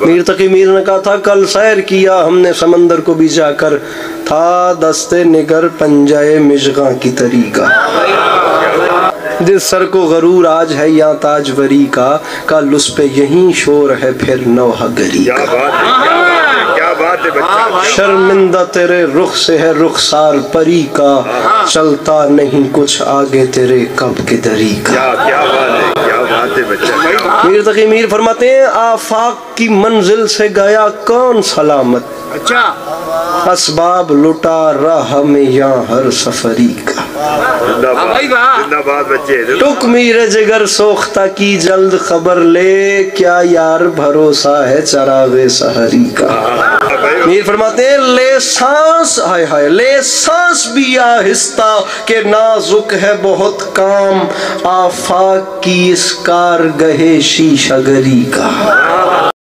میر تقی میر نے کہا تھا کل سیر کیا ہم نے سمندر کو بھی جا کر۔ تھا دستے نگر پنجائے مشغاں کی طریقہ۔ جس سر کو غرور آج ہے یا تاجوری کا کل اس پہ یہیں شور ہے پھر نوحہ گری کا۔ شرمندہ تیرے رخ سے ہے رخسار پری کا۔ چلتا نہیں کچھ آگے تیرے کب کے دری کا۔ ہے۔ بچہ میر تقی میر فرماتے ہیں آفاق کی منزل سے گیا کون سلامت؟ اچھا۔ اسباب لٹا راہ میں یا ہر سفری کا۔ ہاں ٹک میر جگر سوختہ کی جلد خبر لے کیا یار بھروسہ ہے چراغ سہری کا؟ میر فرماتے ہیں، لے سانس، ہائے ہائے، لے سانس بھی آہستہ کہ نازک ہے بہت کام، آفاق کی اس کار گہے شیشہ گری کا۔